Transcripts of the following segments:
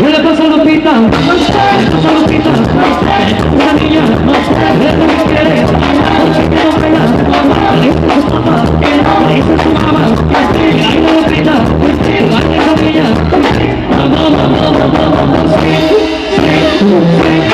¿Qué le pasa a Lupita? ¿Qué le pasa a Lupita? Una niña, es lo que quiere, porque no baila, le dice su papá, le dice su mamá, ay no Lupita, baila esa niña, vamos, vamos, vamos, vamos, sí, sí, sí.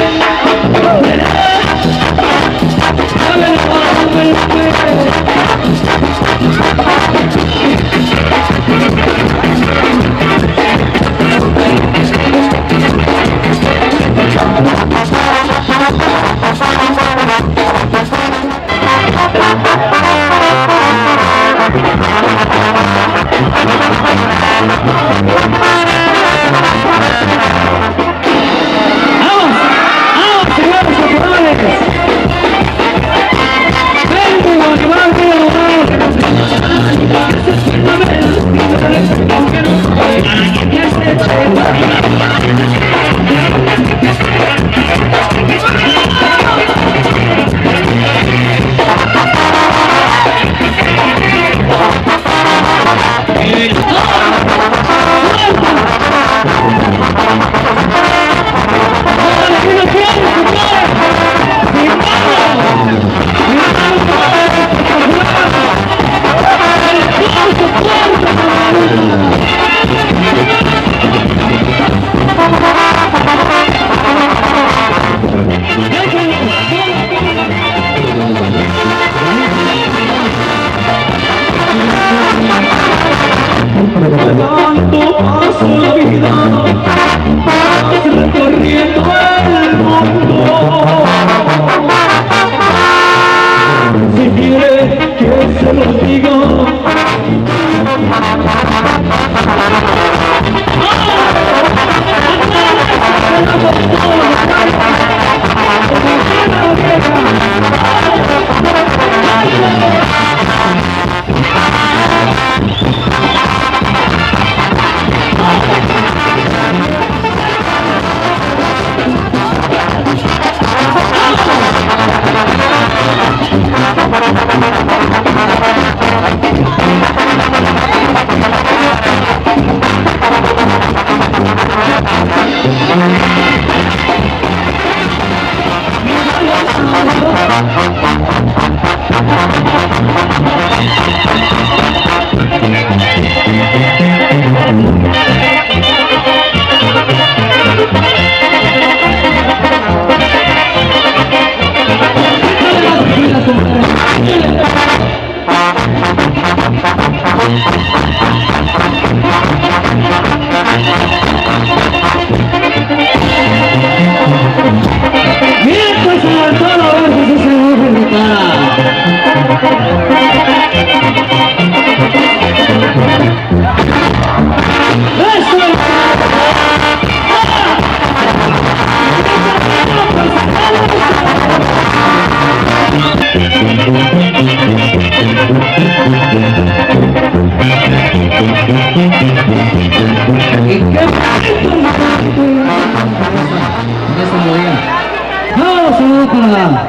Para,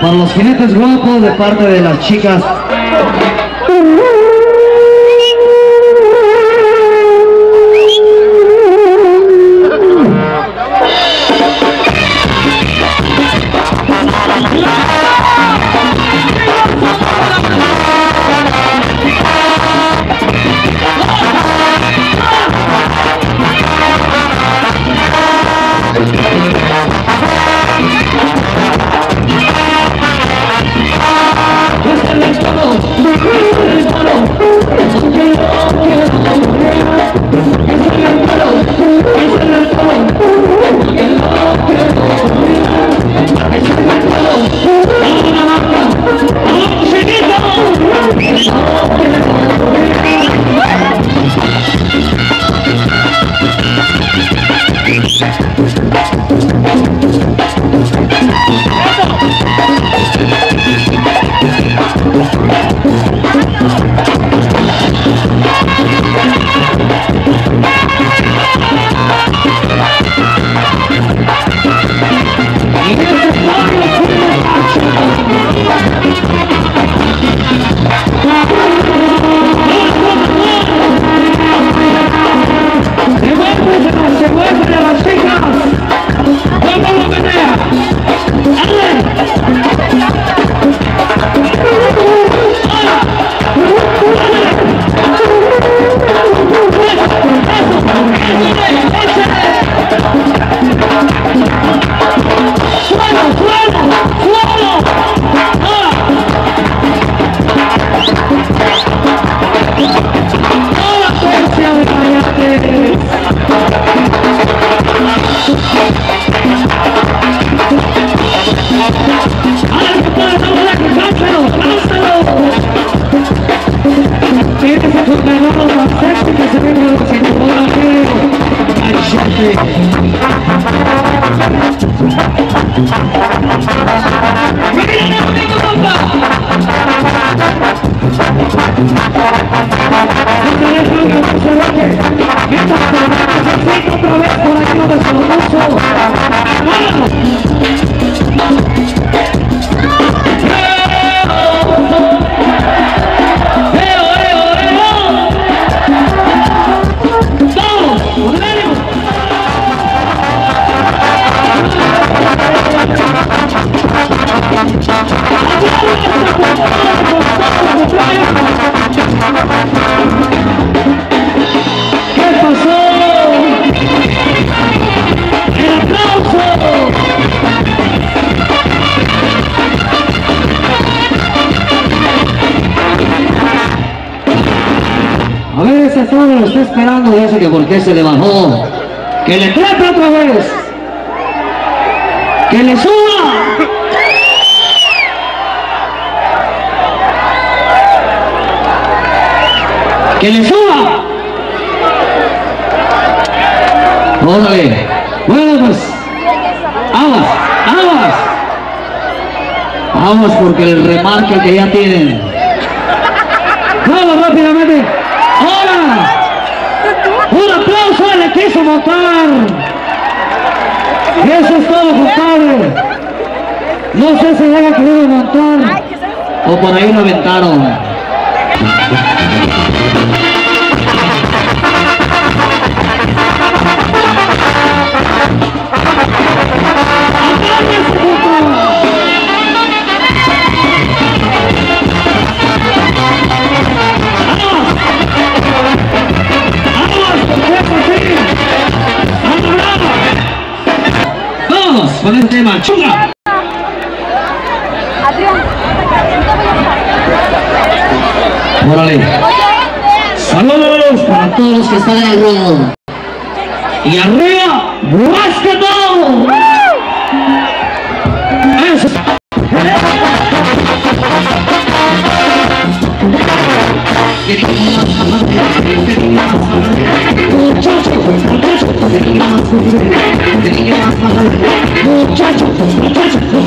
para los jinetes guapos de parte de las chicas. Lo está esperando y dice que por qué se le bajó. ¡Que le trepe otra vez! ¡Que le suba! ¡Que le suba! Órale. Bueno, pues. Aguas, aguas. Aguas porque el remarque que ya tienen. Vamos rápidamente. ¡Ahora! ¡Un aplauso que quiso montar! Y eso es todo, compadre. No sé si haya querido montar o por ahí lo aventaron. Con este. Adrián. Órale. Saludos para todos los que están en. Y arriba, todo. muchachos,